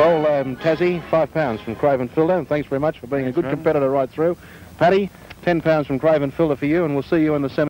Well, um, Tassie, five pounds from Craven Filter, and thanks very much for being Thanks, a good man. competitor right through. Paddy, ten pounds from Craven Filter for you, and we'll see you in the semi.